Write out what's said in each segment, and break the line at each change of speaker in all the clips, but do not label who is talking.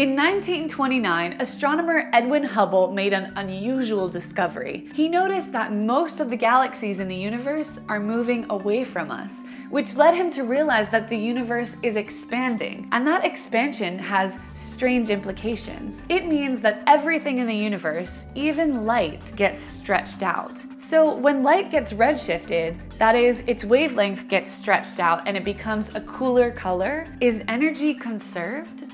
In 1929, astronomer Edwin Hubble made an unusual discovery. He noticed that most of the galaxies in the universe are moving away from us, which led him to realize that the universe is expanding. And that expansion has strange implications. It means that everything in the universe, even light, gets stretched out. So when light gets redshifted, that is, its wavelength gets stretched out and it becomes a cooler color, is energy conserved?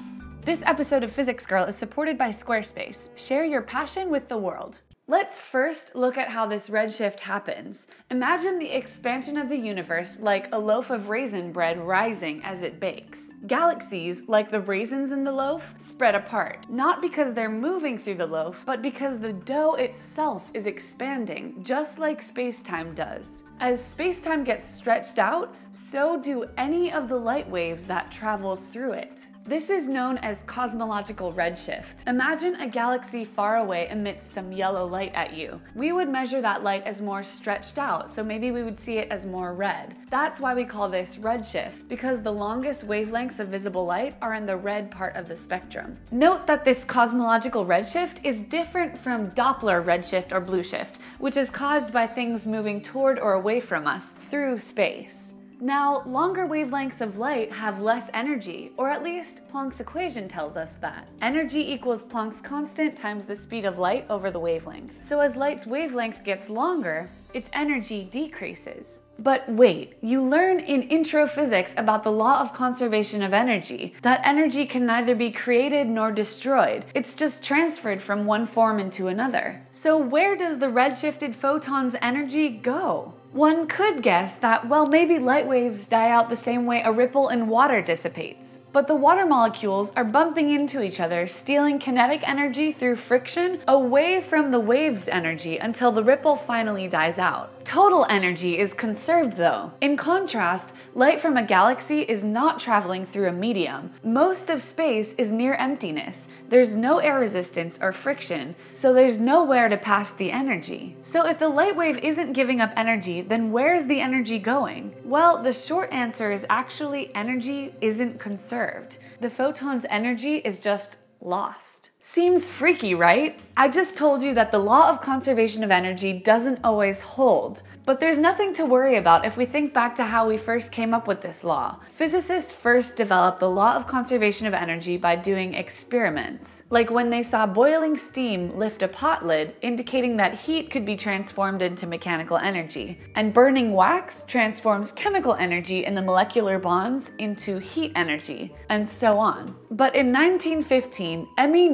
This episode of Physics Girl is supported by Squarespace. Share your passion with the world. Let's first look at how this redshift happens. Imagine the expansion of the universe like a loaf of raisin bread rising as it bakes. Galaxies, like the raisins in the loaf, spread apart, not because they're moving through the loaf, but because the dough itself is expanding, just like space-time does. As space-time gets stretched out, so do any of the light waves that travel through it. This is known as cosmological redshift. Imagine a galaxy far away emits some yellow light at you. We would measure that light as more stretched out, so maybe we would see it as more red. That's why we call this redshift, because the longest wavelengths of visible light are in the red part of the spectrum. Note that this cosmological redshift is different from Doppler redshift or blue shift, which is caused by things moving toward or away from us through space. Now, longer wavelengths of light have less energy, or at least Planck's equation tells us that. Energy equals Planck's constant times the speed of light over the wavelength. So as light's wavelength gets longer, its energy decreases. But wait, you learn in intro physics about the law of conservation of energy, that energy can neither be created nor destroyed. It's just transferred from one form into another. So where does the redshifted photon's energy go? One could guess that, well, maybe light waves die out the same way a ripple in water dissipates. But the water molecules are bumping into each other, stealing kinetic energy through friction away from the wave's energy until the ripple finally dies out. Total energy is conserved though. In contrast, light from a galaxy is not traveling through a medium. Most of space is near emptiness. There's no air resistance or friction, so there's nowhere to pass the energy. So if the light wave isn't giving up energy, then where's the energy going? Well, the short answer is actually energy isn't conserved. The photon's energy is just lost. Seems freaky, right? I just told you that the law of conservation of energy doesn't always hold. But there's nothing to worry about if we think back to how we first came up with this law. Physicists first developed the law of conservation of energy by doing experiments, like when they saw boiling steam lift a pot lid, indicating that heat could be transformed into mechanical energy, and burning wax transforms chemical energy in the molecular bonds into heat energy, and so on. But in 1915, Emmy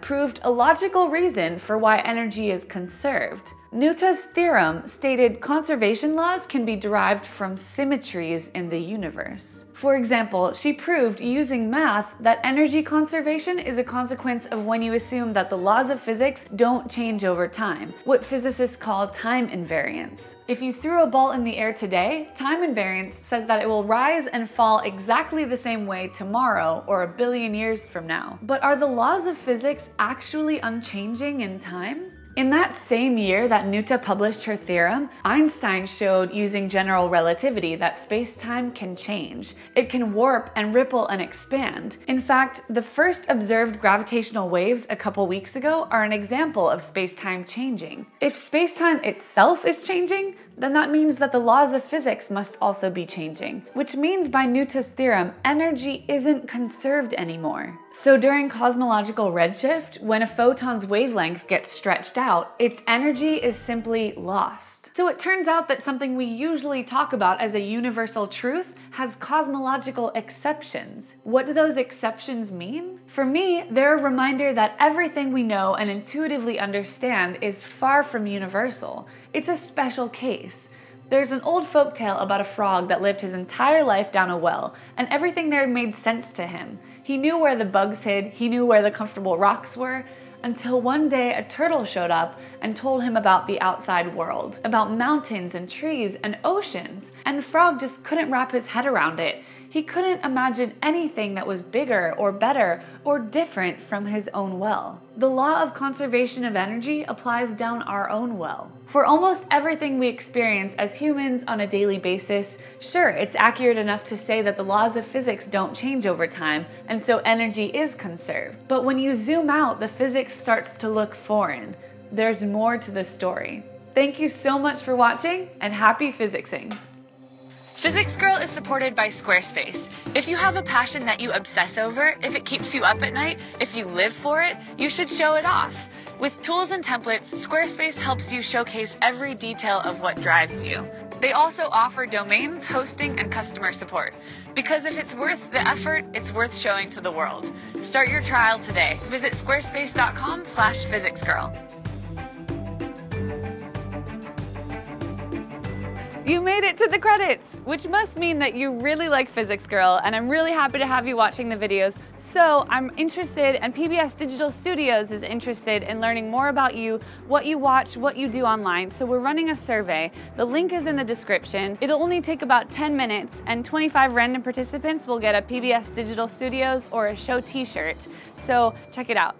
Proved a logical reason for why energy is conserved. Noether's theorem stated conservation laws can be derived from symmetries in the universe. For example, she proved using math that energy conservation is a consequence of when you assume that the laws of physics don't change over time, what physicists call time invariance. If you threw a ball in the air today, time invariance says that it will rise and fall exactly the same way tomorrow or a billion years from now. But are the laws of physics actually unchanging in time? In that same year that Noether published her theorem, Einstein showed using general relativity that space-time can change. It can warp and ripple and expand. In fact, the first observed gravitational waves a couple weeks ago are an example of space-time changing. If space-time itself is changing, then that means that the laws of physics must also be changing, which means by Noether's theorem, energy isn't conserved anymore. So during cosmological redshift, when a photon's wavelength gets stretched out, its energy is simply lost. So it turns out that something we usually talk about as a universal truth has cosmological exceptions. What do those exceptions mean? For me, they're a reminder that everything we know and intuitively understand is far from universal. It's a special case. There's an old folk tale about a frog that lived his entire life down a well, and everything there made sense to him. He knew where the bugs hid, he knew where the comfortable rocks were, until one day a turtle showed up and told him about the outside world, about mountains and trees and oceans, and the frog just couldn't wrap his head around it. He couldn't imagine anything that was bigger or better or different from his own well. The law of conservation of energy applies down our own well. For almost everything we experience as humans on a daily basis, sure, it's accurate enough to say that the laws of physics don't change over time, and so energy is conserved. But when you zoom out, the physics starts to look foreign. There's more to the story. Thank you so much for watching, and happy physicsing! Physics Girl is supported by Squarespace. If you have a passion that you obsess over, if it keeps you up at night, if you live for it, you should show it off. With tools and templates, Squarespace helps you showcase every detail of what drives you. They also offer domains, hosting, and customer support. Because if it's worth the effort, it's worth showing to the world. Start your trial today. Visit squarespace.com slash physicsgirl. You made it to the credits, which must mean that you really like Physics Girl, and I'm really happy to have you watching the videos. So I'm interested, and PBS Digital Studios is interested in learning more about you, what you watch, what you do online. So we're running a survey. The link is in the description. It'll only take about 10 minutes, and 25 random participants will get a PBS Digital Studios or a show t-shirt. So check it out.